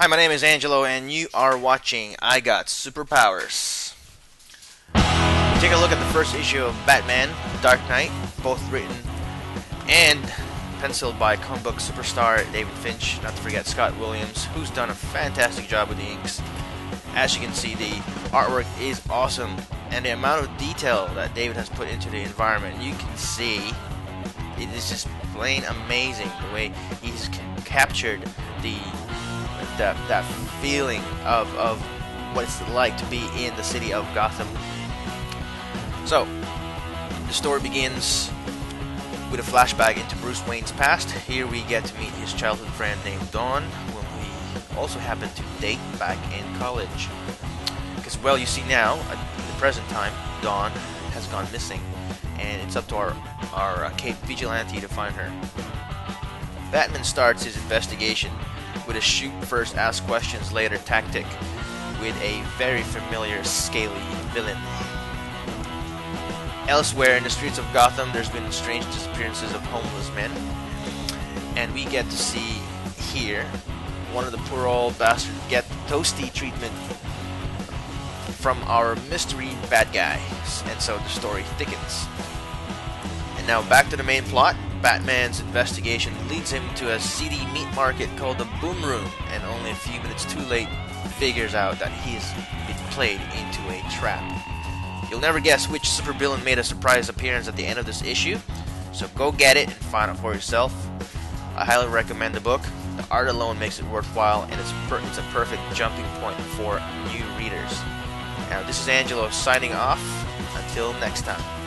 Hi, my name is Angelo, and you are watching I Got Superpowers. Take a look at the first issue of Batman, Dark Knight, both written and penciled by comic book superstar David Finch, not to forget Scott Williams, who's done a fantastic job with the inks. As you can see, the artwork is awesome, and the amount of detail that David has put into the environment, you can see it is just plain amazing the way he's captured the that that feeling of of what it's like to be in the city of Gotham. So, the story begins with a flashback into Bruce Wayne's past. Here we get to meet his childhood friend named Dawn, whom we also happened to date back in college. Because, well, you see now, in the present time, Dawn has gone missing, and it's up to our, our uh, Cape Vigilante to find her. Batman starts his investigation with a shoot first, ask questions later tactic with a very familiar, scaly villain. Elsewhere in the streets of Gotham, there's been strange disappearances of homeless men, and we get to see here one of the poor old bastards get toasty treatment from our mystery bad guys, and so the story thickens. And now back to the main plot. Batman's investigation leads him to a seedy meat market called the Boom Room, and only a few minutes too late figures out that he's been played into a trap. You'll never guess which supervillain made a surprise appearance at the end of this issue, so go get it and find out for yourself. I highly recommend the book. The art alone makes it worthwhile, and it's, per- it's a perfect jumping point for new readers. Now, this is Angelo signing off. Until next time.